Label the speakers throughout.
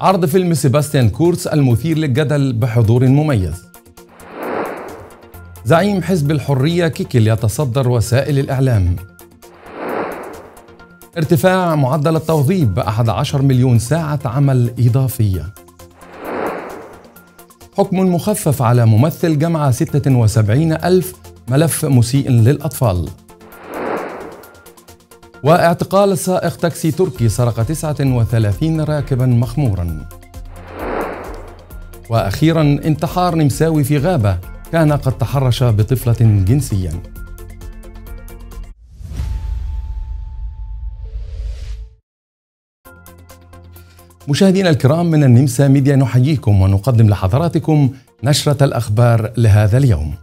Speaker 1: عرض فيلم سيباستيان كورتس المثير للجدل بحضور مميز. زعيم حزب الحرية كيكل يتصدر وسائل الإعلام. ارتفاع معدل التوظيف ب 11 مليون ساعة عمل إضافية. حكم مخفف على ممثل جمع 76 ألف ملف مسيء للأطفال. واعتقال سائق تاكسي تركي سرق 39 راكبا مخمورا. وأخيرا انتحار نمساوي في غابة كان قد تحرش بطفلة جنسيا. مشاهدينا الكرام من النمسا ميديا نحييكم ونقدم لحضراتكم نشرة الأخبار لهذا اليوم.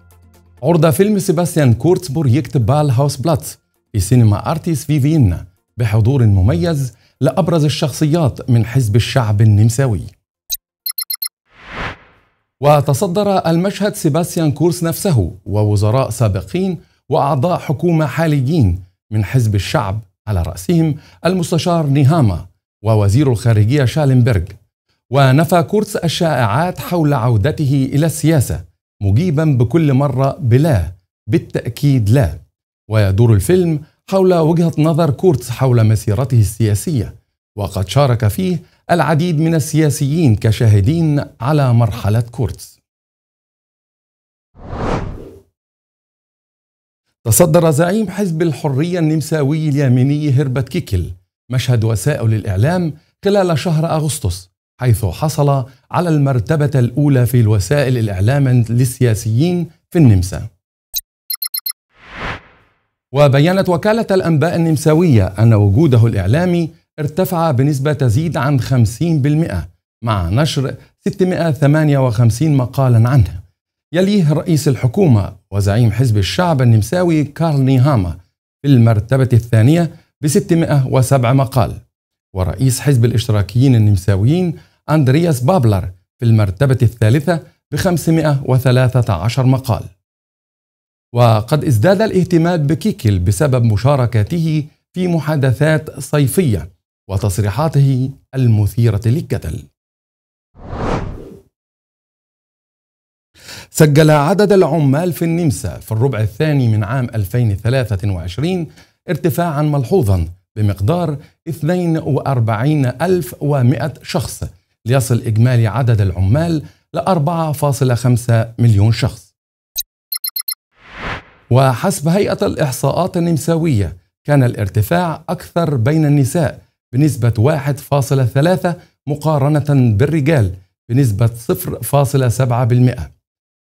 Speaker 1: عرض فيلم سيباستيان كورتس بروجكت بال هاوس بلاتس في سينما أرتيس في فيينا بحضور مميز لأبرز الشخصيات من حزب الشعب النمساوي. وتصدر المشهد سيباستيان كورتس نفسه ووزراء سابقين وأعضاء حكومة حاليين من حزب الشعب على رأسهم المستشار نيهاما ووزير الخارجية شالنبرغ. ونفى كورتس الشائعات حول عودته إلى السياسة مجيبا بكل مرة بلا بالتأكيد لا. ويدور الفيلم حول وجهة نظر كورتس حول مسيرته السياسية. وقد شارك فيه العديد من السياسيين كشاهدين على مرحلة كورتس تصدر زعيم حزب الحرية النمساوي اليميني هربرت كيكل مشهد وسائل الإعلام خلال شهر أغسطس حيث حصل على المرتبة الأولى في الوسائل الإعلام للسياسيين في النمسا. وبينت وكالة الأنباء النمساوية أن وجوده الإعلامي ارتفع بنسبة تزيد عن 50% مع نشر 658 مقالا عنه. يليه رئيس الحكومة وزعيم حزب الشعب النمساوي كارل نيهاما في المرتبة الثانية ب 607 مقال. ورئيس حزب الاشتراكيين النمساويين أندرياس بابلر في المرتبة الثالثة ب 513 مقال. وقد ازداد الاهتمام بكيكل بسبب مشاركته في محادثات صيفية وتصريحاته المثيرة للجدل سجل عدد العمال في النمسا في الربع الثاني من عام 2023 ارتفاعا ملحوظا بمقدار 42100 شخص ليصل إجمالي عدد العمال ل 4.5 مليون شخص. وحسب هيئة الإحصاءات النمساوية كان الارتفاع أكثر بين النساء بنسبة 1.3 مقارنة بالرجال بنسبة 0.7%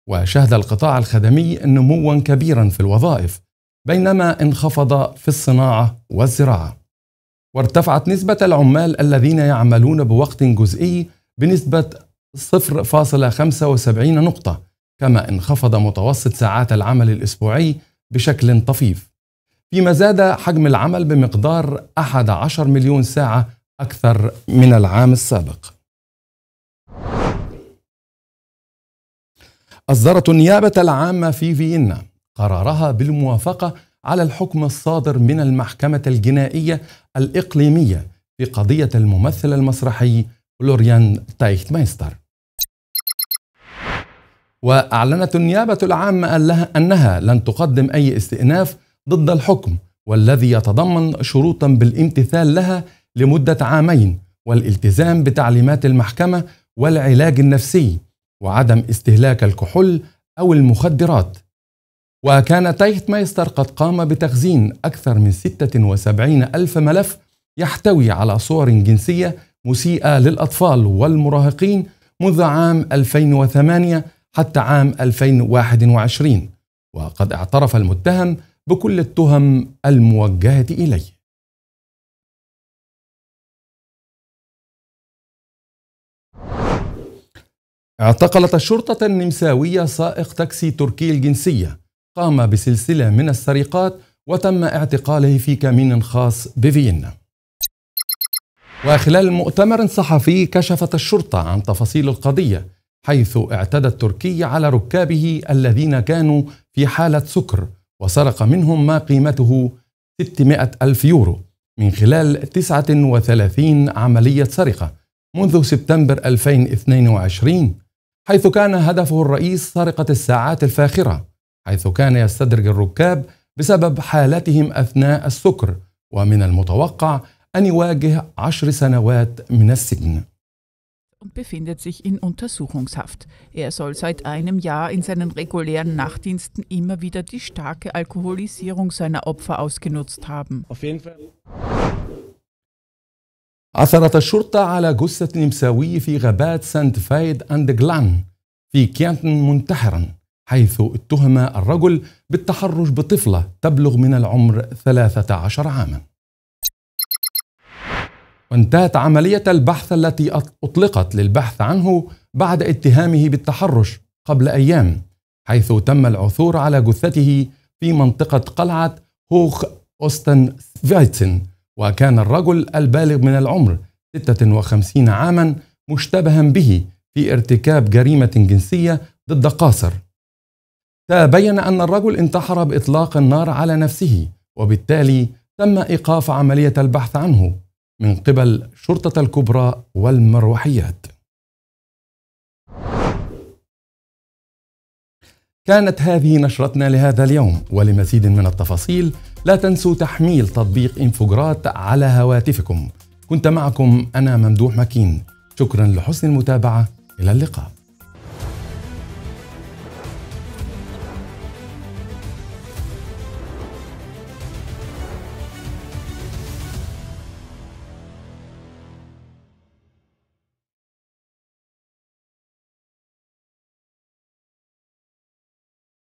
Speaker 1: وشهد القطاع الخدمي نموا كبيرا في الوظائف بينما انخفض في الصناعة والزراعة. وارتفعت نسبة العمال الذين يعملون بوقت جزئي بنسبة 0.75 نقطة كما انخفض متوسط ساعات العمل الأسبوعي بشكل طفيف. فيما زاد حجم العمل بمقدار 11 مليون ساعة أكثر من العام السابق. أصدرت النيابة العامة في فيينا قرارها بالموافقة على الحكم الصادر من المحكمة الجنائية الإقليمية في قضية الممثل المسرحي فلوريان تايختمايستر وأعلنت النيابة العامة أنها لن تقدم أي استئناف ضد الحكم والذي يتضمن شروطا بالامتثال لها لمدة عامين والالتزام بتعليمات المحكمة والعلاج النفسي وعدم استهلاك الكحول أو المخدرات. وكان تايت مايستر قد قام بتخزين أكثر من 76 ألف ملف يحتوي على صور جنسية مسيئة للأطفال والمراهقين منذ عام 2008 حتى عام 2021 وقد اعترف المتهم بكل التهم الموجهة إليه. اعتقلت الشرطة النمساوية سائق تاكسي تركي الجنسية قام بسلسلة من السرقات وتم اعتقاله في كمين خاص بفيينا. وخلال مؤتمر صحفي كشفت الشرطة عن تفاصيل القضية حيث اعتدى التركي على ركابه الذين كانوا في حالة سكر وسرق منهم ما قيمته 600 ألف يورو من خلال 39 عملية سرقة منذ سبتمبر 2022 حيث كان هدفه الرئيس سرقة الساعات الفاخرة حيث كان يستدرج الركاب بسبب حالتهم أثناء السكر ومن المتوقع أن يواجه عشر سنوات من السجن.
Speaker 2: und befindet sich in Untersuchungshaft. Er soll seit einem Jahr in seinen regulären Nachtdiensten immer wieder die starke Alkoholisierung seiner Opfer ausgenutzt haben. Auf jeden Fall.
Speaker 1: عثرت الشرطة على جثة نمساوي في غابات سانت فايد أند جلان في كيانتن منتحرا حيث اتهم الرجل بالتحرش بطفلة تبلغ من العمر 13 عاما وانتهت عملية البحث التي أطلقت للبحث عنه بعد اتهامه بالتحرش قبل أيام حيث تم العثور على جثته في منطقة قلعة هوخ أوستن فايتسن وكان الرجل البالغ من العمر 56 عاما مشتبها به في ارتكاب جريمة جنسية ضد قاصر. تبين أن الرجل انتحر بإطلاق النار على نفسه وبالتالي تم إيقاف عملية البحث عنه. من قبل شرطة الكبرى والمروحيات. كانت هذه نشرتنا لهذا اليوم ولمزيد من التفاصيل لا تنسوا تحميل تطبيق إنفوجرات على هواتفكم. كنت معكم أنا ممدوح مكين. شكرا لحسن المتابعة إلى اللقاء.